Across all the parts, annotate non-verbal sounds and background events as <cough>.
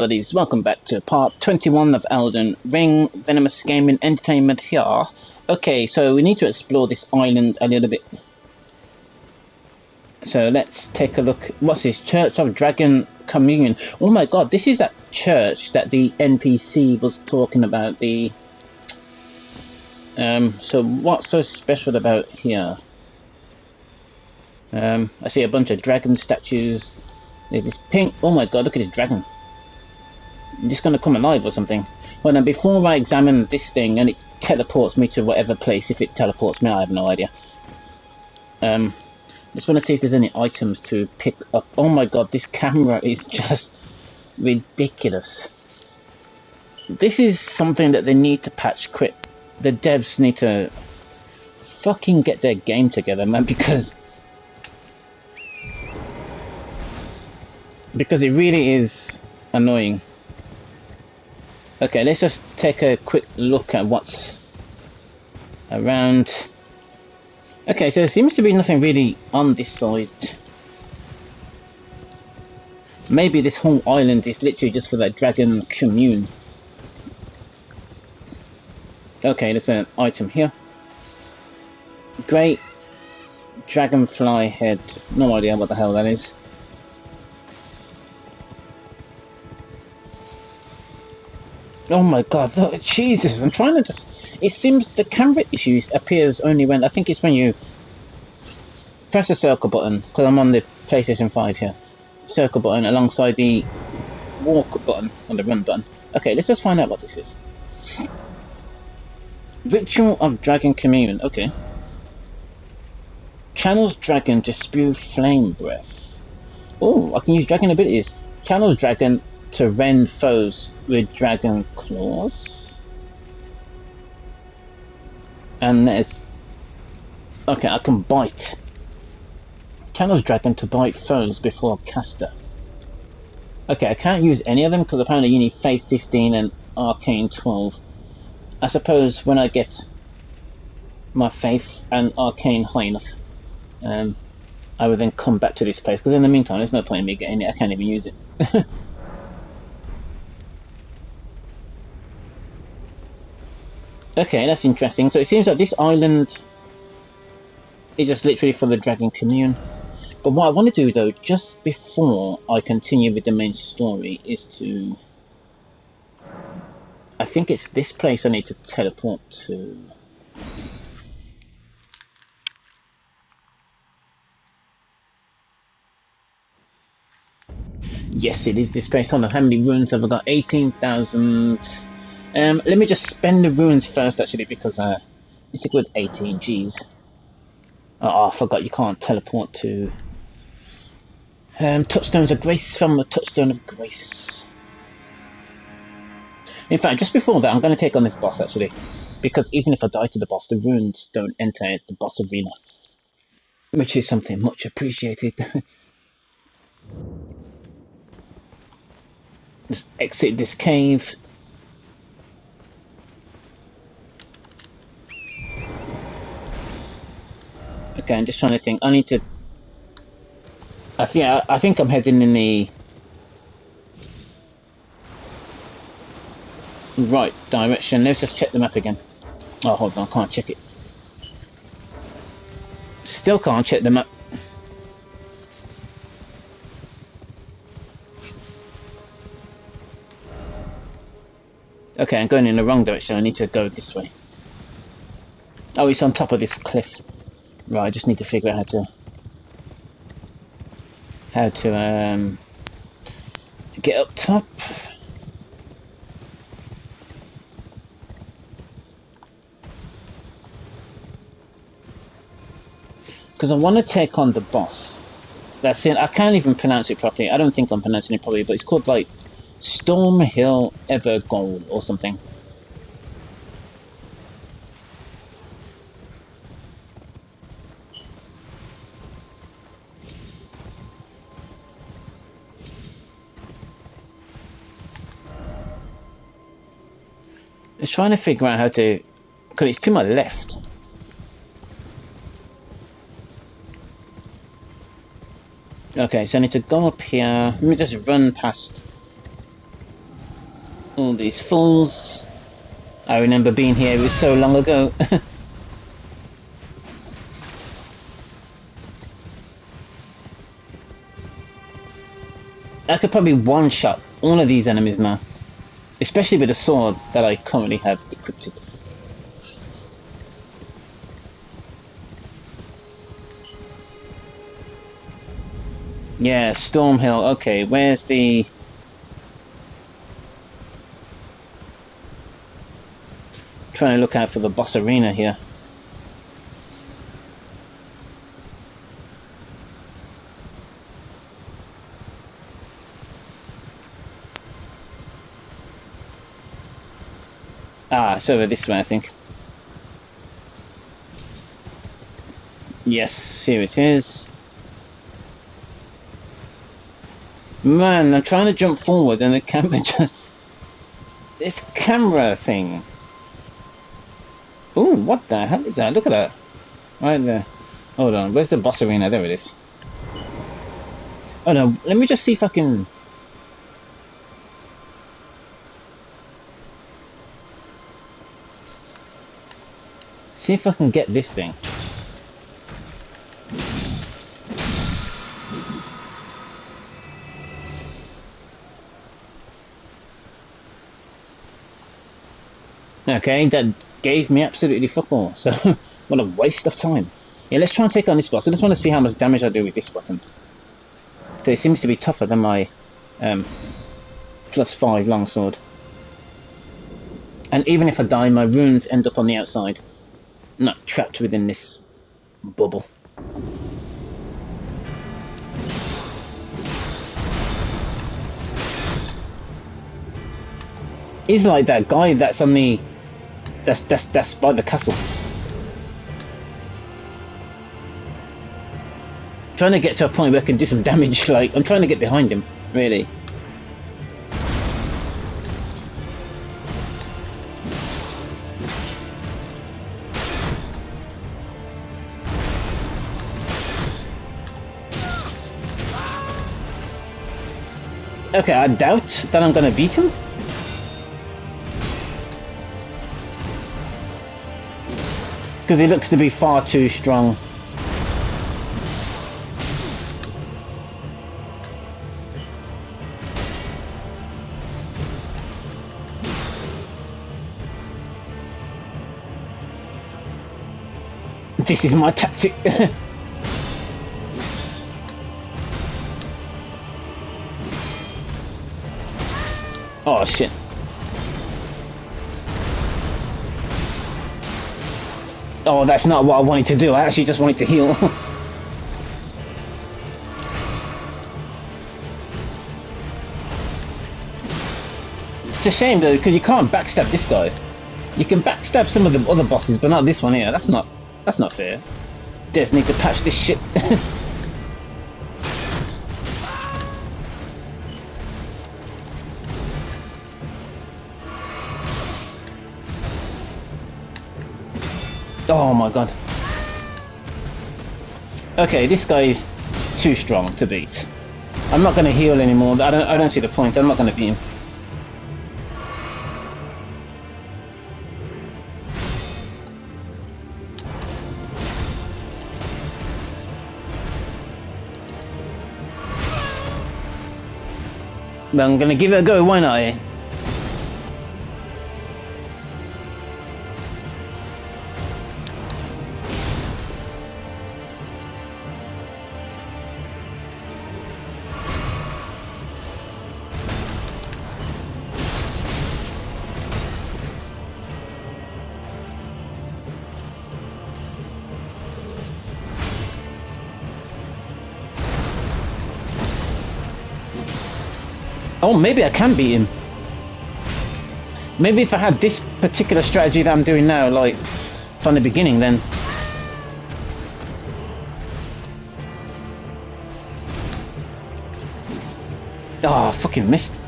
buddies, welcome back to part 21 of Elden Ring Venomous Gaming Entertainment here. Okay, so we need to explore this island a little bit. So let's take a look. What's this? Church of Dragon Communion. Oh my god, this is that church that the NPC was talking about. The um, So what's so special about here? Um, I see a bunch of dragon statues. There's this pink... Oh my god, look at this dragon. Just gonna come alive or something. Well then, before I examine this thing and it teleports me to whatever place, if it teleports me, I have no idea. Um, just want to see if there's any items to pick up. Oh my god, this camera <laughs> is just ridiculous. This is something that they need to patch quick. The devs need to fucking get their game together, man, <laughs> because because it really is annoying. Okay, let's just take a quick look at what's around. Okay, so there seems to be nothing really on this side. Maybe this whole island is literally just for that dragon commune. Okay, there's an item here. Great dragonfly head. No idea what the hell that is. Oh my god, look, Jesus, I'm trying to just... It seems the camera issues appears only when... I think it's when you press the circle button, because I'm on the PlayStation 5 here. Circle button alongside the walk button, and the run button. Okay, let's just find out what this is. Ritual of Dragon Communion, okay. Channels Dragon to spew flame breath. Oh, I can use dragon abilities. Channels Dragon to rend foes with dragon claws. And there's... Okay, I can bite. Channels dragon to bite foes before caster. Okay, I can't use any of them because apparently you need Faith 15 and Arcane 12. I suppose when I get my Faith and Arcane high enough, um, I will then come back to this place because in the meantime there's no point in me getting it, I can't even use it. <laughs> Okay, that's interesting. So it seems like this island is just literally for the Dragon Commune. But what I want to do though, just before I continue with the main story, is to... I think it's this place I need to teleport to. Yes, it is this place. Hold on, how many runes have I got? 18,000... Um, let me just spend the runes first, actually, because uh, it's a good 18 Gs. Oh, I forgot you can't teleport to um, touchstones of grace from the touchstone of grace. In fact, just before that, I'm going to take on this boss, actually. Because even if I die to the boss, the runes don't enter the boss arena. Which is something much appreciated. <laughs> just exit this cave. Okay, I'm just trying to think. I need to. I think I, I think I'm heading in the right direction. Let's just check the map again. Oh, hold on, I can't check it. Still can't check the map. Okay, I'm going in the wrong direction. I need to go this way. Oh, it's on top of this cliff. Right, I just need to figure out how to how to um get up top. Because I want to take on the boss. That's it. I can't even pronounce it properly. I don't think I'm pronouncing it properly, but it's called like Stormhill Evergold or something. Trying to figure out how to... Because it's to my left. Okay, so I need to go up here. Let me just run past All these fools. I remember being here, it was so long ago. <laughs> I could probably one-shot all of these enemies now. Especially with the sword that I currently have equipped. Yeah, Stormhill. Okay, where's the... Trying to look out for the boss arena here. Ah, it's over this way, I think. Yes, here it is. Man, I'm trying to jump forward and the camera <laughs> just... This camera thing. Ooh, what the hell is that? Look at that. Right there. Hold on, where's the boss arena? There it is. Oh no, let me just see if I can... See if I can get this thing. Okay, that gave me absolutely fuck all. <laughs> So, what a waste of time. Yeah, let's try and take on this boss. I just want to see how much damage I do with this weapon. It seems to be tougher than my um, plus 5 longsword. And even if I die, my runes end up on the outside. Not trapped within this bubble. He's like that guy that's on the that's that's that's by the castle. trying to get to a point where I can do some damage. <laughs> Like I'm trying to get behind him, really. Okay, I doubt that I'm gonna beat him. Because he looks to be far too strong. This is my tactic. <laughs> oh shit. Oh, that's not what I wanted to do. I actually just wanted to heal. <laughs> it's a shame though, because you can't backstab this guy. You can backstab some of the other bosses, but not this one here. That's not that's not fair. Devs need to patch this shit. <laughs> Oh god. Okay, this guy is too strong to beat. I'm not going to heal anymore. I don't, I don't see the point. I'm not going to beat him. But I'm going to give it a go, why not? Oh, maybe I can beat him. Maybe if I had this particular strategy that I'm doing now, like, from the beginning, then... Oh, I fucking missed.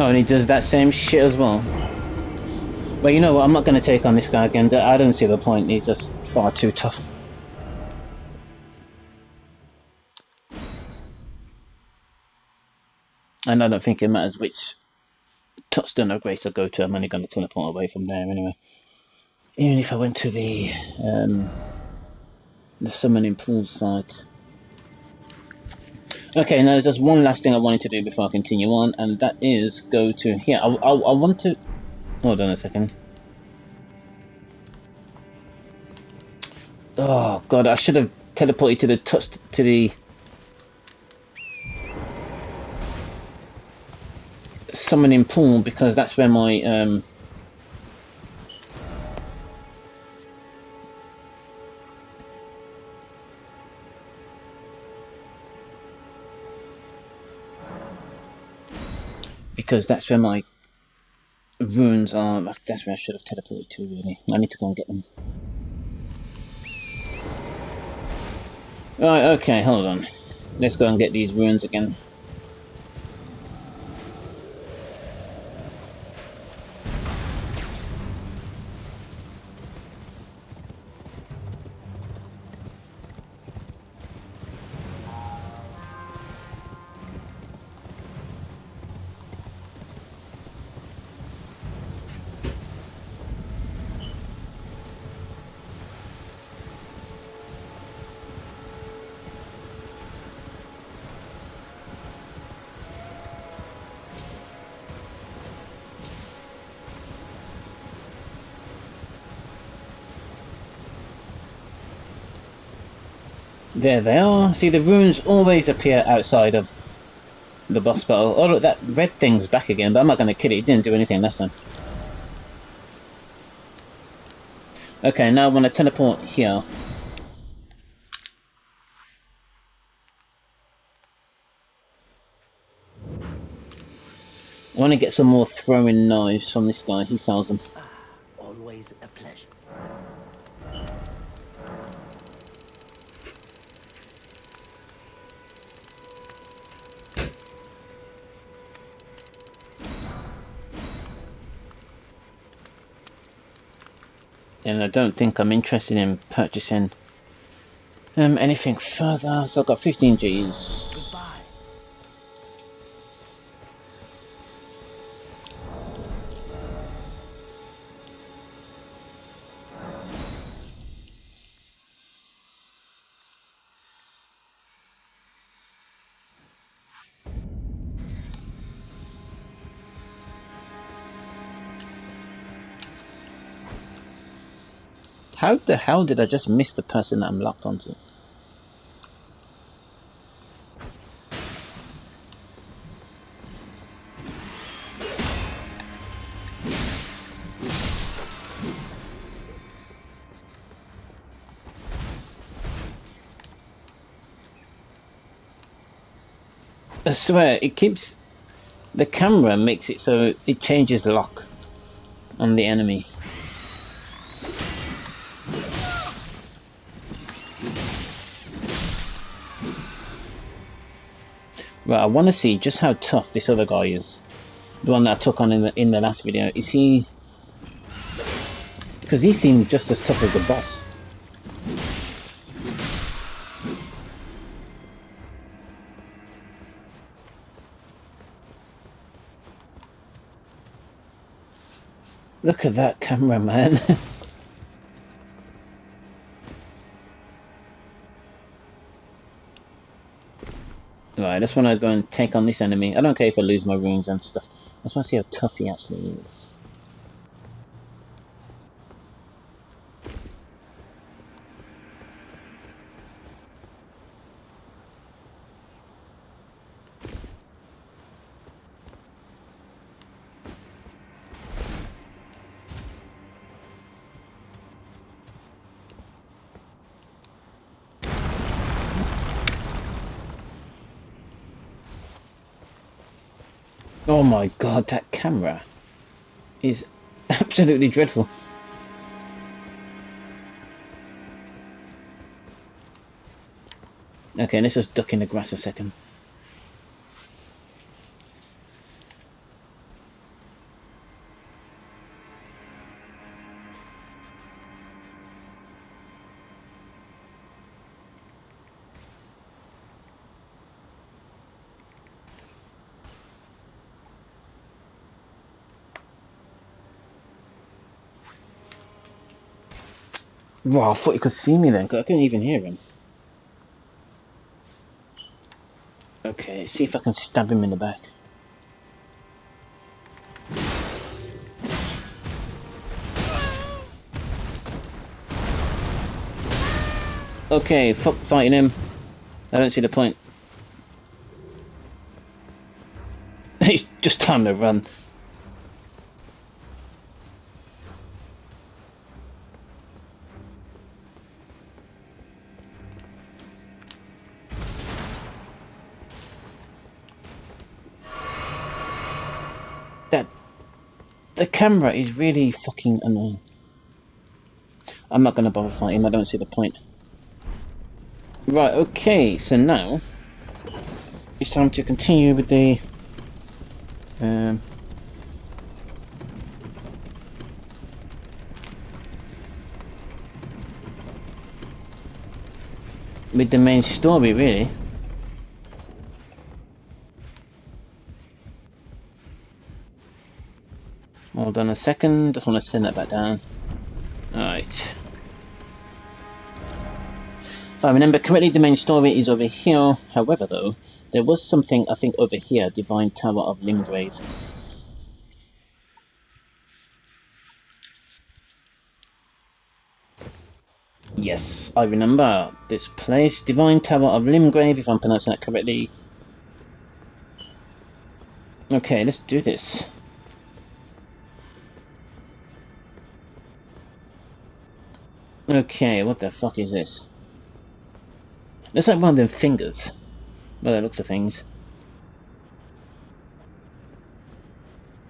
Oh, and he does that same shit as well. But you know what, I'm not going to take on this guy again. I don't see the point, he's just far too tough. And I don't think it matters which touchstone of grace I go to, I'm only going to teleport away from there anyway. Even if I went to the um, the summoning pool site. Okay, now there's just one last thing I wanted to do before I continue on, and that is go to here. I, I, I want to. Hold on a second. Oh god, I should have teleported to the touch to the summoning pool because that's where my um, because that's where my runes are. That's where I should have teleported to, really. I need to go and get them. Right, okay, hold on. Let's go and get these runes again. There they are. See, the runes always appear outside of the boss battle. Oh, look, that red thing's back again, but I'm not going to kill it. It didn't do anything last time. Okay, now I want to teleport here. I want to get some more throwing knives from this guy. He sells them. Always and I don't think I'm interested in purchasing um, anything further. So I've got 15 Gs. How the hell did I just miss the person that I'm locked onto? I swear, it keeps... The camera makes it so it changes the lock on the enemy. Right, I want to see just how tough this other guy is. The one that I took on in the, in the last video. Is he... Because he seemed just as tough as the boss. Look at that camera, man. <laughs> Right, I just want to go and take on this enemy. I don't care if I lose my runes and stuff. I just want to see how tough he actually is. Oh my god, that camera is <laughs> absolutely dreadful. Okay, let's just duck in the grass a second. Wow, I thought you could see me then, 'cause I couldn't even hear him. Okay, see if I can stab him in the back. Okay, fuck fighting him. I don't see the point. <laughs> It's just time to run. Camera is really fucking annoying. I'm not gonna bother fighting I don't see the point. Right, okay, so now it's time to continue with the um, with the main story really. Hold on a second, just want to send that back down. Alright. If I remember correctly, the main story is over here. However, though, there was something, I think, over here, Divine Tower of Limgrave. Yes, I remember this place, Divine Tower of Limgrave, if I'm pronouncing that correctly. Okay, let's do this. Okay, what the fuck is this? Looks like one of them fingers. Well, that looks of things.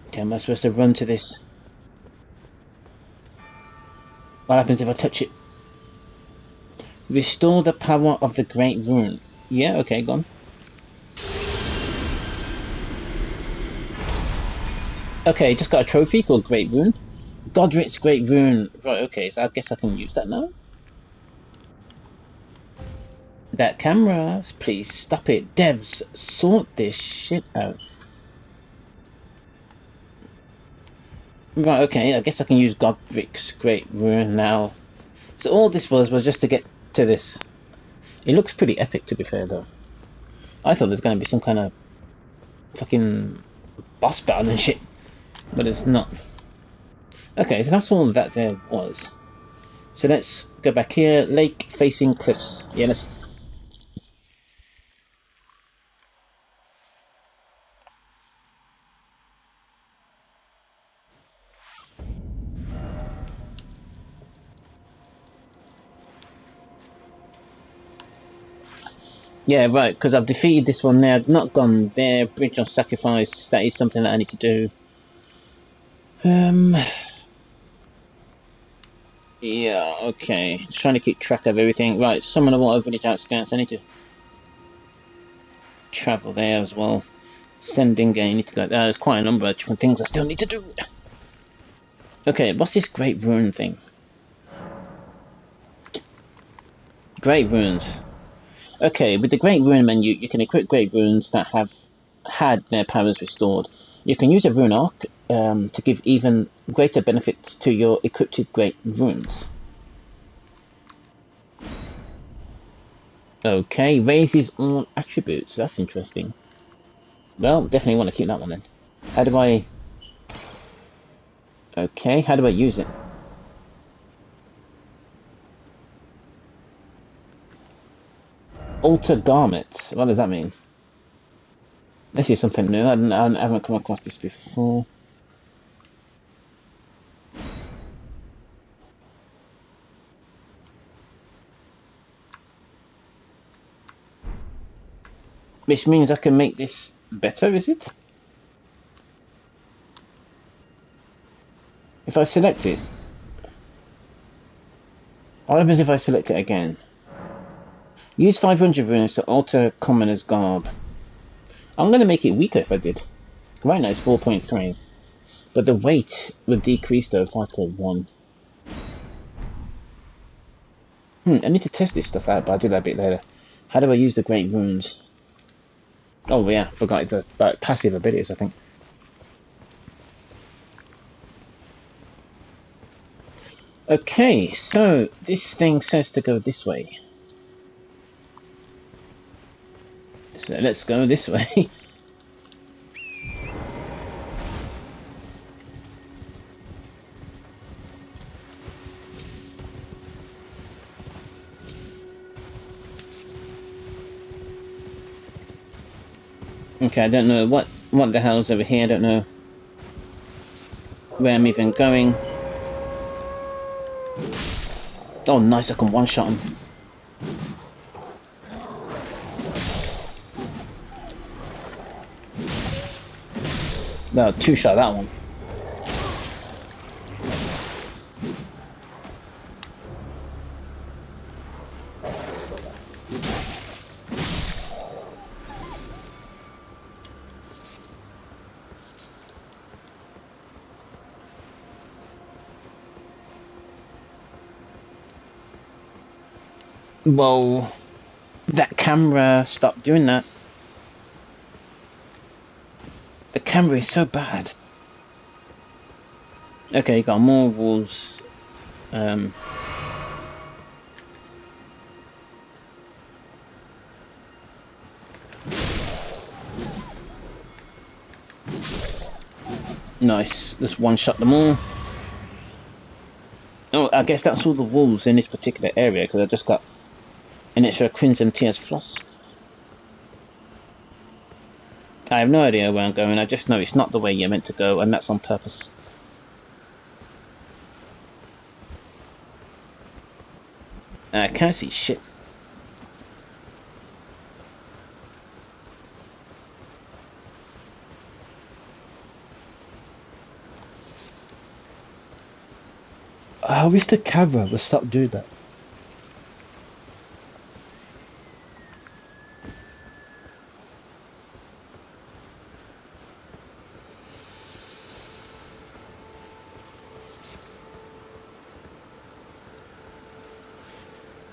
Okay, am I supposed to run to this? What happens if I touch it? Restore the power of the Great Rune. Yeah, okay, gone. Okay, just got a trophy called Great Rune. Godrick's Great Rune. Right, okay, so I guess I can use that now. That camera, please stop it. Devs, sort this shit out. Right, okay, I guess I can use Godrick's Great Rune now. So all this was, was just to get to this. It looks pretty epic to be fair though. I thought there's going to be some kind of fucking boss battle and shit. But it's not. Okay, so that's all that there was. So let's go back here. Lake facing cliffs. Yeah, let's Yeah, right, because I've defeated this one. I've not gone there. Bridge of Sacrifice, that is something that I need to do. Um... Yeah, okay. Just trying to keep track of everything. Right, summon the water village outskirts. I need to travel there as well. Sending game, need to go there. There's quite a number of different things I still need to do. Okay, what's this great rune thing? Great runes. Okay, with the Great Rune menu, you can equip Great Runes that have had their powers restored. You can use a Rune Arc um, to give even greater benefits to your equipped Great Runes. Okay, raises all attributes. That's interesting. Well, definitely want to keep that one then. How do I... Okay, how do I use it? Alter garments. What does that mean? This is something new. I, I haven't come across this before. Which means I can make this better, is it? If I select it. What happens if I select it again? Use 500 runes to alter commoner's garb. I'm going to make it weaker if I did. Right now it's 4.3. But the weight would decrease to 5.1. Hmm, I need to test this stuff out, but I'll do that a bit later. How do I use the Great Runes? Oh yeah, forgot the passive abilities, I think. Okay, so this thing says to go this way. So let's go this <laughs> way. Okay, I don't know what what the hell's over here, I don't know where I'm even going. Oh nice, I can one-shot him. No, two shot that one. Well, that camera stopped doing that. The camera is so bad. Okay, got more wolves. Um, nice. Just one shot them all. Oh, I guess that's all the wolves in this particular area because I just got extra Crimson Tears Plus. I have no idea where I'm going, I just know it's not the way you're meant to go, and that's on purpose. Uh, I can't see shit. I wish the camera would stop doing that.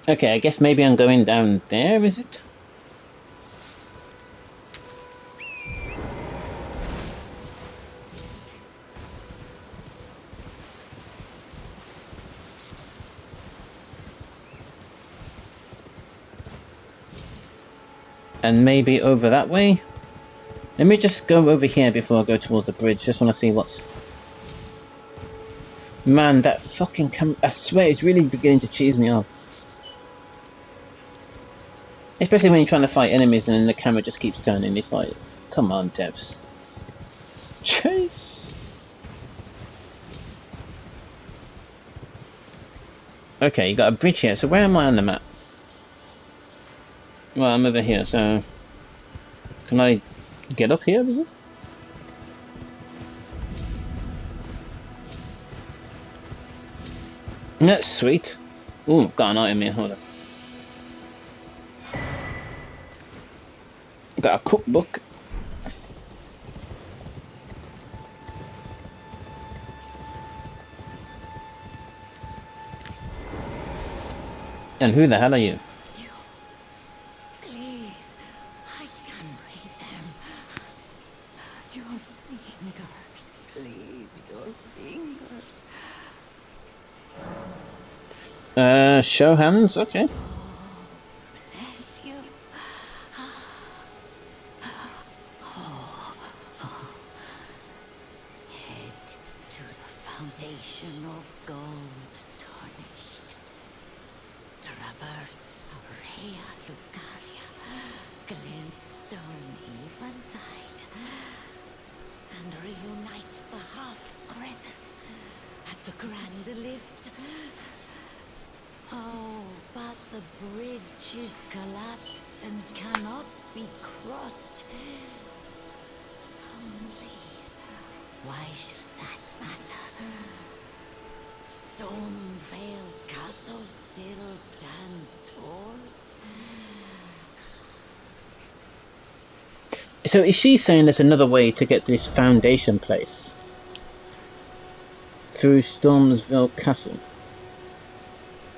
Okay, I guess maybe I'm going down there, is it? And maybe over that way? Let me just go over here before I go towards the bridge. Just want to see what's... Man, that fucking cam- I swear it's really beginning to cheese me off. Especially when you're trying to fight enemies and then the camera just keeps turning. It's like, come on, devs. Chase! Okay, you got a bridge here. So where am I on the map? Well, I'm over here, so... Can I get up here, is it? That's sweet. Ooh, got an item here, hold on. Got a cookbook. And who the hell are you? You. Please. I can read them. Your fingers. Please, your fingers. Uh, show hands? Okay. So is she saying there's another way to get to this foundation place? Through Stormveil Castle?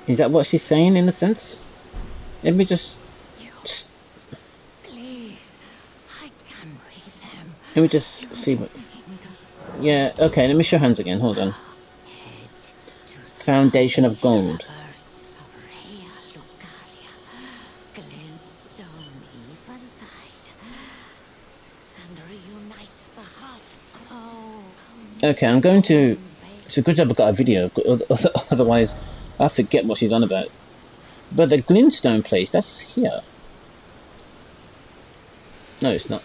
Is that what she's saying in a sense? Let me just... You, please, I can read them. Let me just see what... Yeah, okay, let me show hands again, hold on. head to the foundation of gold. Okay, I'm going to. It's a good job I've got a video, <laughs> otherwise I forget what she's on about. But the glintstone place, that's here. No, it's not.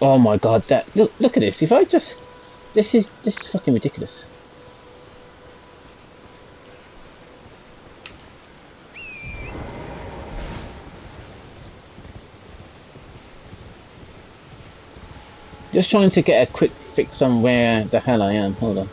Oh my god, that look look at this. If I just this is this is fucking ridiculous. Just trying to get a quick fix on where the hell I am. Hold on.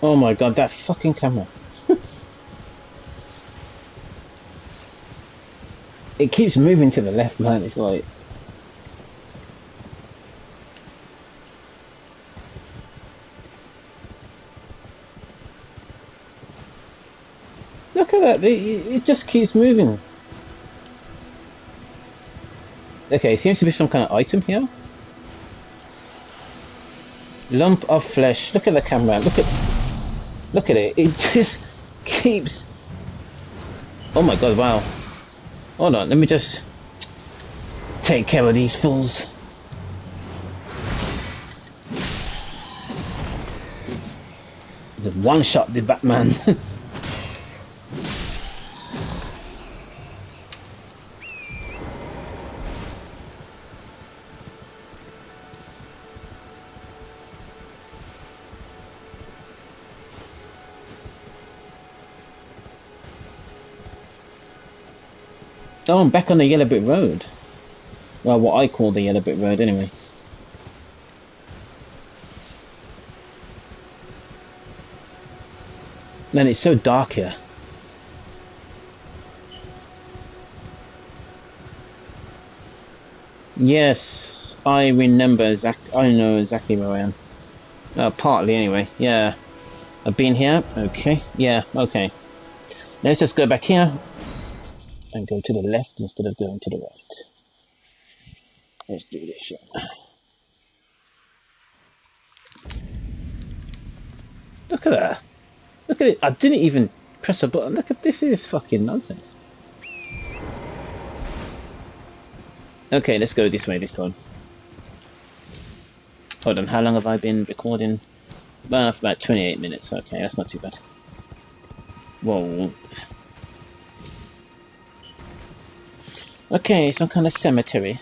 Oh my god, that fucking camera. <laughs> it keeps moving to the left, man. It's like. It, it just keeps moving. Okay, seems to be some kind of item here. Lump of flesh. Look at the camera. Look at look at it. It <laughs> just keeps Oh my god, wow. Hold on, let me just take care of these fools. Just one shot the Batman. <laughs> Oh, I'm back on the Yellow Brick Road. Well, what I call the Yellow Brick Road, anyway. Man, it's so dark here. Yes, I remember exactly. I know exactly where I am. Uh, partly, anyway. Yeah, I've been here. Okay. Yeah. Okay. Let's just go back here and go to the left instead of going to the right. Let's do this. Look at that. Look at it. I didn't even press a button. Look at this is fucking nonsense. Okay, let's go this way this time. Hold on, how long have I been recording? Uh, about 28 minutes. Okay, that's not too bad. Whoa. Okay, some kind of cemetery.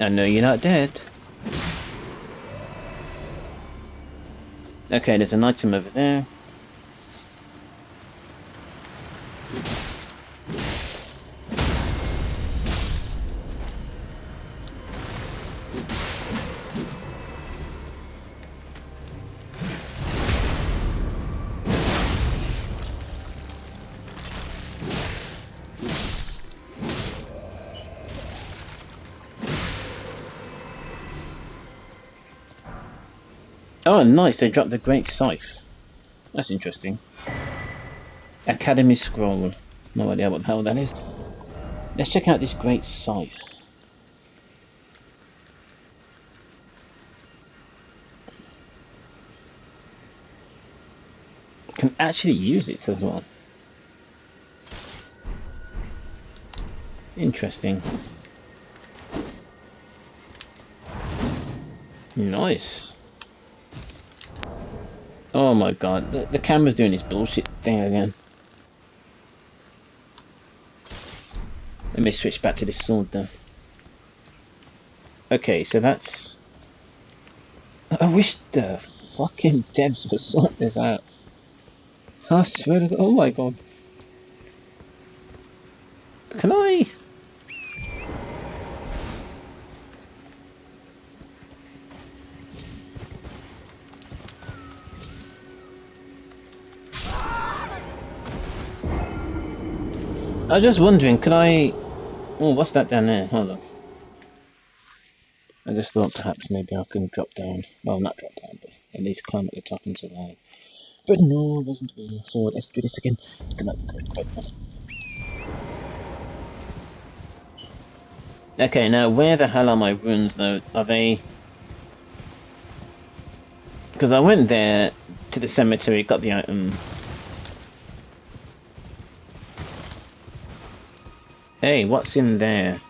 I know you're not dead. Okay, there's an item over there. Oh, nice, they dropped the Great Scythe. That's interesting. Academy Scroll. No idea what the hell that is. Let's check out this Great Scythe. Can actually use it as well. Interesting. Nice. Oh my god, the, the camera's doing this bullshit thing again. Let me switch back to this sword then. Okay, so that's... I wish the fucking devs would sort this out. I swear to god, oh my god. Was just wondering, could I... Oh, what's that down there? Hold on. I just thought perhaps maybe I can drop down. Well, not drop down, but at least climb at the top and survive. But no, it wasn't me. So let's do this again. Come quick. Okay, now where the hell are my runes though? Are they... Because I went there to the cemetery, got the item. Hey, what's in there?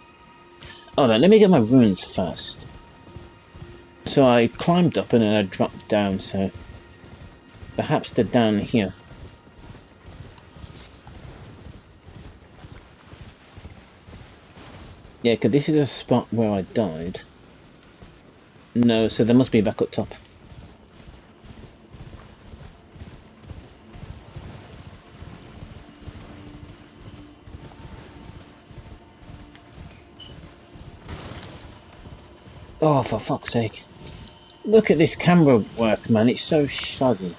On, let me get my runes first. So I climbed up and then I dropped down, so... Perhaps they're down here. Yeah, because this is a spot where I died. No, so there must be back up top. Oh, for fuck's sake. Look at this camera work, man. It's so shoddy.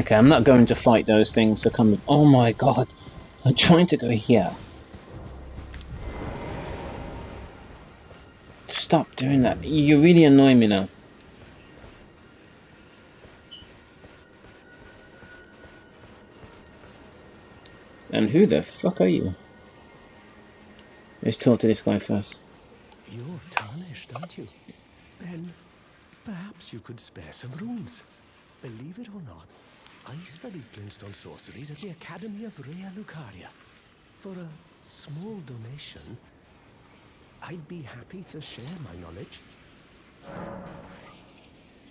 Okay, I'm not going to fight those things that come... Oh my god! I'm trying to go here. Stop doing that. You really annoy me now. And who the fuck are you? Let's talk to this guy first. You're tarnished, aren't you? Then perhaps you could spare some runes. Believe it or not, I studied glintstone sorceries at the Academy of Raya Lucaria. For a small donation, I'd be happy to share my knowledge.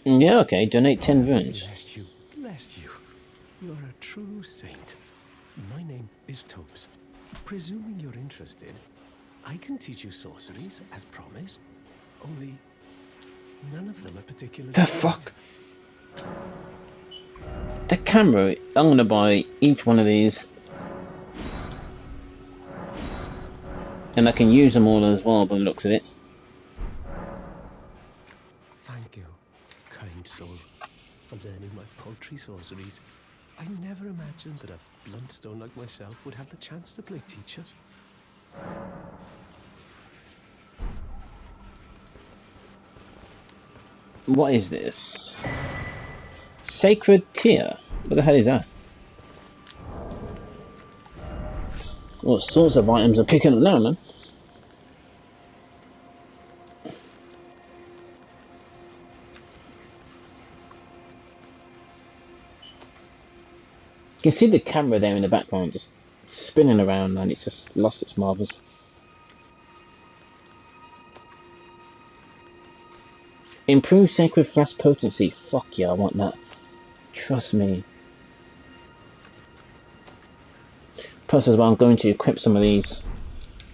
Yeah, okay, donate 10 runes. Bless you, bless you. You're a true saint. My name is Thops. Presuming you're interested, I can teach you sorceries as promised. Only none of them are particularly. The great. fuck? The camera, I'm gonna buy each one of these. And I can use them all as well by the looks of it. Thank you, kind soul, for learning my poultry sorceries. I never imagined that a bluntstone like myself would have the chance to play teacher. What is this? Sacred Tear? What the hell is that? What sorts of items are picking up now, man. You can see the camera there in the background just spinning around and it's just lost its marbles. Improve Sacred Flask potency. Fuck yeah, I want that. Trust me. Plus as well, I'm going to equip some of these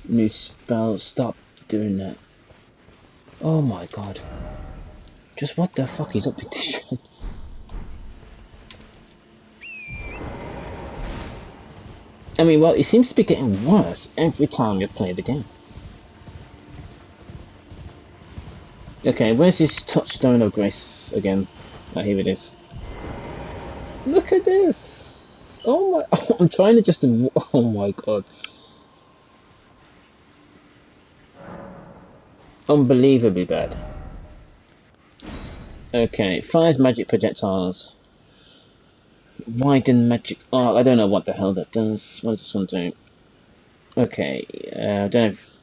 new spells. Stop doing that. Oh my god. Just what the fuck is up with this <laughs> shit? I mean, well, it seems to be getting worse every time you play the game. Okay, where's this touchstone of grace again? Oh, here it is. Look at this! Oh my, <laughs> I'm trying to just, oh my god. Unbelievably bad. Okay, fires magic projectiles. Widen magic arc, I don't know what the hell that does. What does this one do? Okay, uh, I don't know if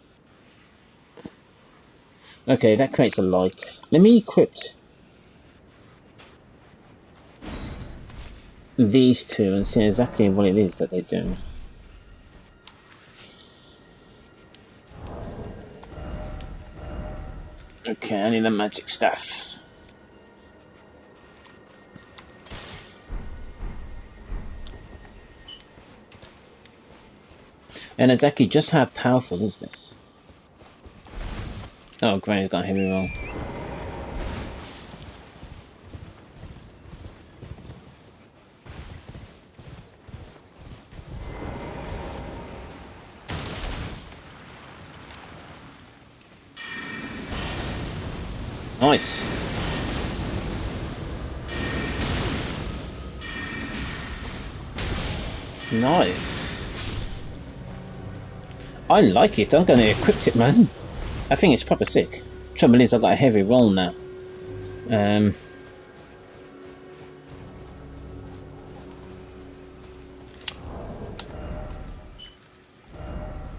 Okay, that creates a light. Let me equip these two and see exactly what it is that they do. Okay, I need the magic staff. And exactly just how powerful is this? Oh great, I got heavy roll. Nice. Nice. I like it. I'm going to equip it, man. I think it's proper sick. Trouble is, I've got a heavy roll now. Um,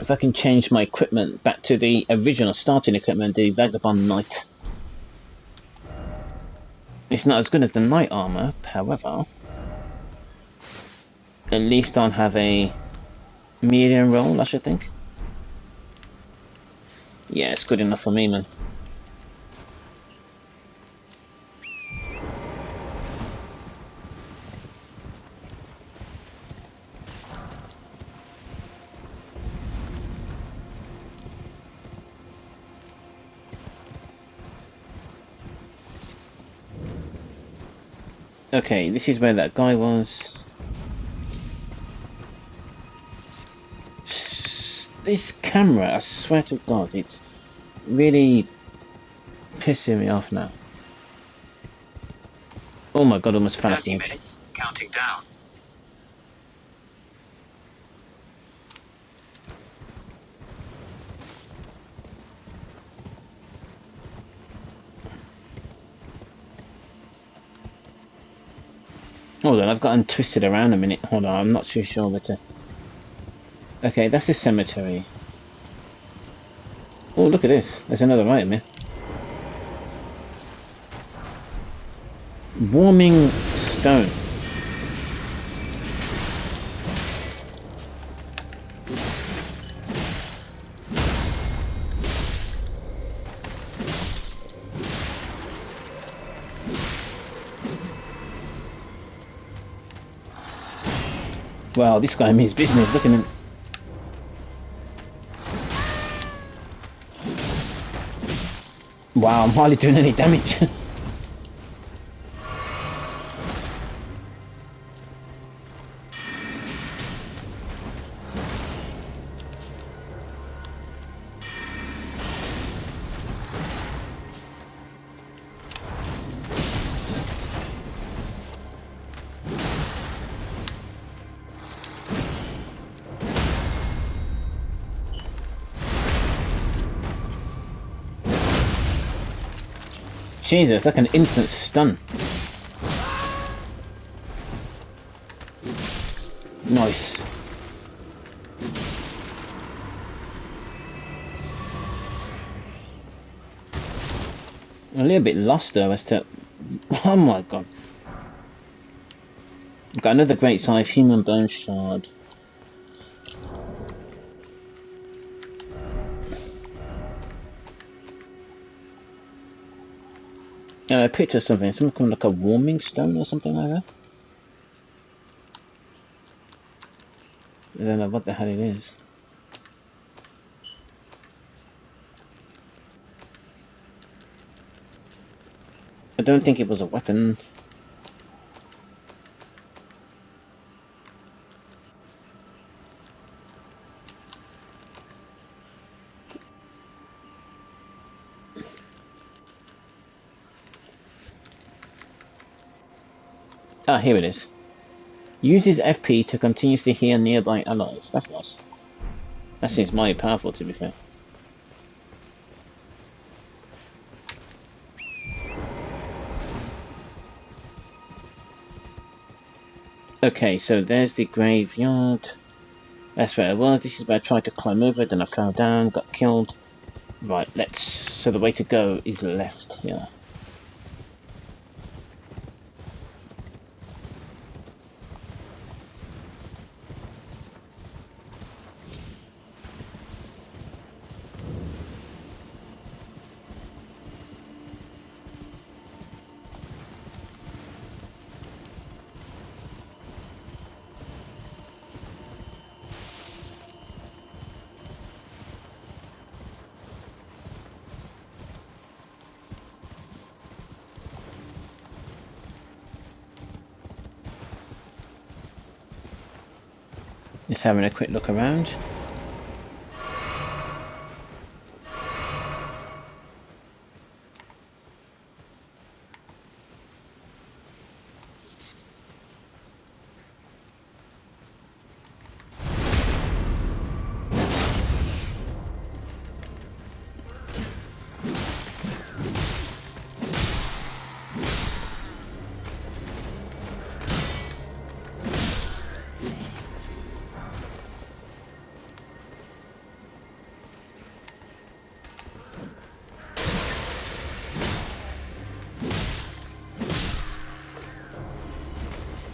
if I can change my equipment back to the original starting equipment, the Vagabond Knight. It's not as good as the Knight armor, however. At least I'll have a medium roll, I should think. Yeah, it's good enough for me, man. Okay, this is where that guy was. This camera, I swear to God, it's really pissing me off now. Oh my god, almost fell off the edge. minutes, counting down. I've gotten twisted around a minute. Hold on, I'm not too sure where to... Okay, that's a cemetery. Oh, look at this. There's another item here. Warming stone. Wow, this guy means business. Look at him. Wow, I'm hardly doing any damage. <laughs> Jesus, like an instant stun. Nice. A little bit lost though as to... <laughs> Oh my god. Got another great size human bone shard. Yeah, I picked up something, something like a warming stone or something like that. I don't know what the hell it is. I don't think it was a weapon. Here it is. Uses FP to continuously heal nearby allies. That's nice. That seems mighty powerful, to be fair. Okay, so there's the graveyard. That's where I was. This is where I tried to climb over, then I fell down, got killed. Right, let's... So the way to go is left here. Having a quick look around.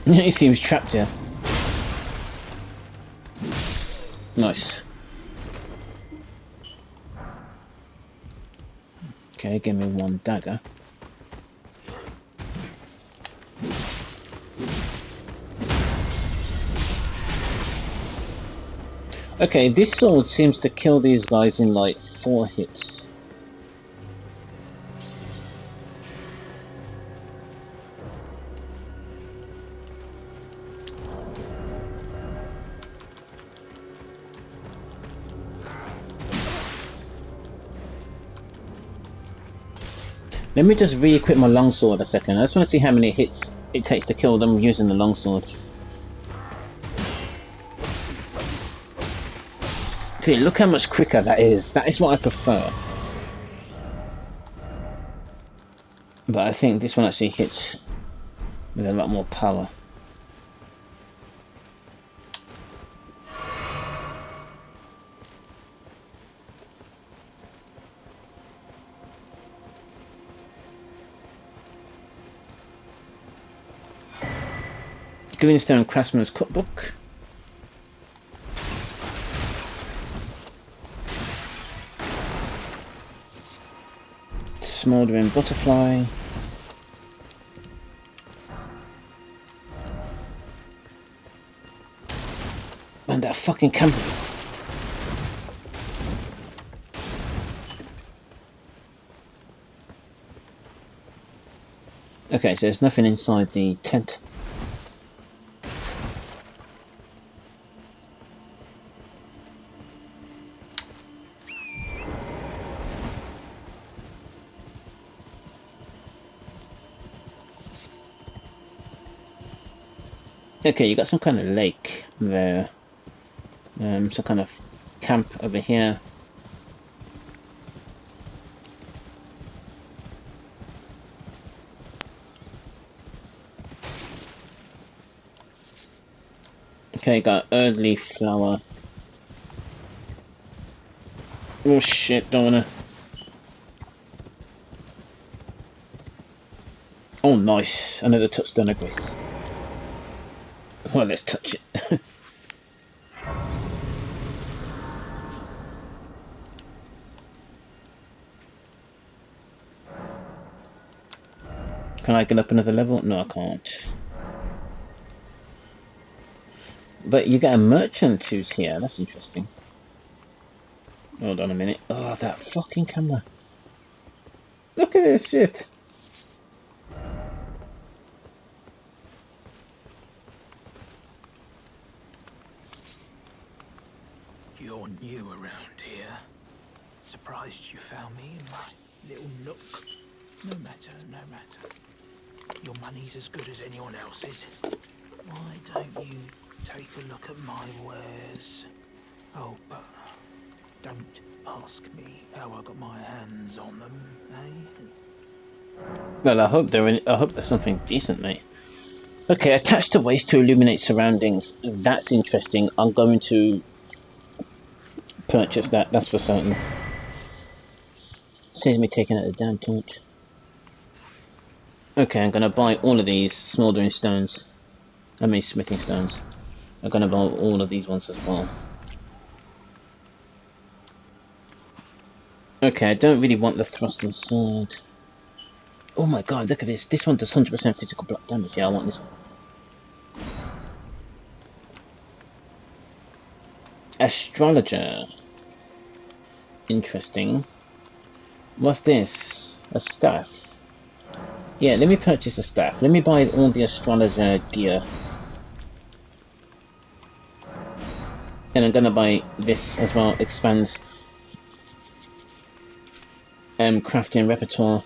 <laughs> he seems trapped here. Nice. Okay, give me one dagger. Okay, this sword seems to kill these guys in like four hits. Let me just re-equip my longsword a second. I just want to see how many hits it takes to kill them using the longsword. See, look how much quicker that is. That is what I prefer. But I think this one actually hits with a lot more power. Glintstone Craftsman's Cookbook. Smouldering Butterfly. And that fucking camera. Okay, so there's nothing inside the tent. Okay, you got some kind of lake there. Um, some kind of camp over here. Okay, got Erdleaf Flower. Oh shit, don't wanna. Oh nice, another touchstone of grace. Well, let's touch it. <laughs> Can I get up another level? No, I can't. But you get a merchant who's here. That's interesting. Hold on a minute. Oh, that fucking camera. Look at this shit. You're new around here. Surprised you found me in my little nook. No matter, no matter. Your money's as good as anyone else's. Why don't you take a look at my wares? Oh, but don't ask me how I got my hands on them, eh? Well, I hope they're in, I hope there's something decent, mate. Okay, attached to waist to illuminate surroundings. That's interesting. I'm going to purchase that. That's for certain. Saves me taking out the damn torch. Okay, I'm gonna buy all of these smouldering stones. I mean smithing stones. I'm gonna buy all of these ones as well. Okay, I don't really want the thrusting sword. Oh my god, look at this. This one does 100% physical block damage. Yeah, I want this one. Astrologer. Interesting. What's this? A staff. Yeah, let me purchase a staff. Let me buy all the astrologer gear. And I'm gonna buy this as well. Expands um, crafting repertoire.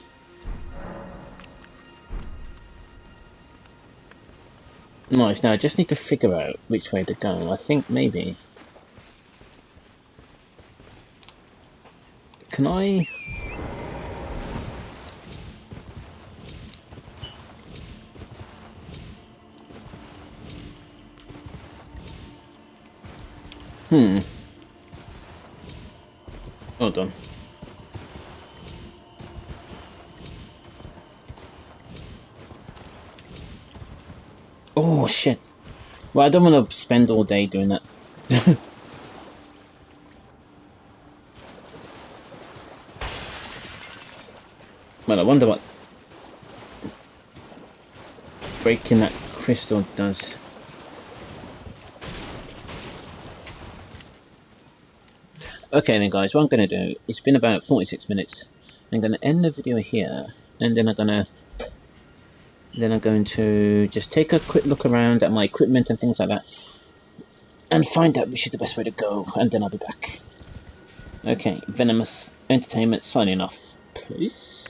Nice, now I just need to figure out which way to go. I think maybe... Can I... Hmm. Hold on. Oh shit. Well, I don't want to spend all day doing that. Well, I wonder what breaking that crystal does. Okay then guys, what I'm going to do, it's been about 46 minutes. I'm going to end the video here, and then I'm going to then I'm going to just take a quick look around at my equipment and things like that, and find out which is the best way to go, and then I'll be back. Okay, Venomous Entertainment signing off. Peace.